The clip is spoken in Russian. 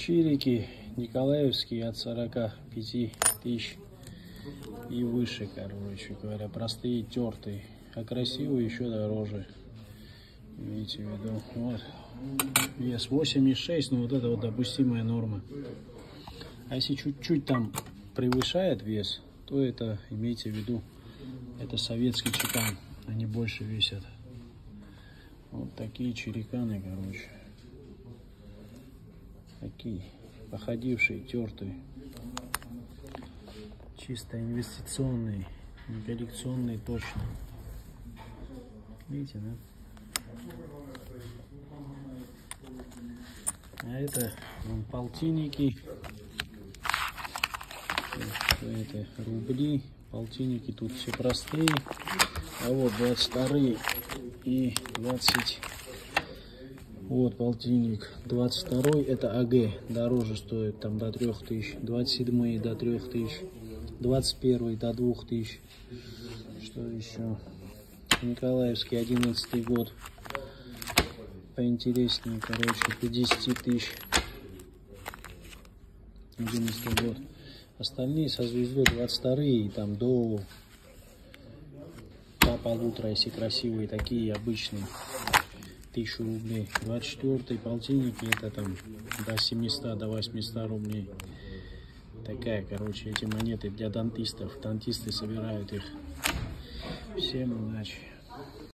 Чирики Николаевские от 45 тысяч и выше, короче говоря. Простые, тертые. А красивые еще дороже. Имейте в виду. Вот. Вес 8,6, ну вот это вот допустимая норма. А если чуть-чуть там превышает вес, то это, имейте в виду, это советский чекан. Они больше весят. Вот такие череканы, короче. Такие походившие, тертые. Чисто инвестиционные, не коллекционные точно. Видите, да? А это вон, полтинники. Это рубли. Полтинники тут все простые. А вот 22 и 20. Вот полтинник. 22 это АГ. Дороже стоит там до 3000. 27 до 3000. 21 до 2000. Что еще? Николаевский 11 год поинтереснее, короче, 50 тысяч. 11 год. Остальные со звездой 22 и там до по полутора, если красивые, такие обычные. Тысячу рублей. 24 полтинники это там до 700, до 800 рублей. Такая, короче, эти монеты для дантистов. Дантисты собирают их. Всем удачи.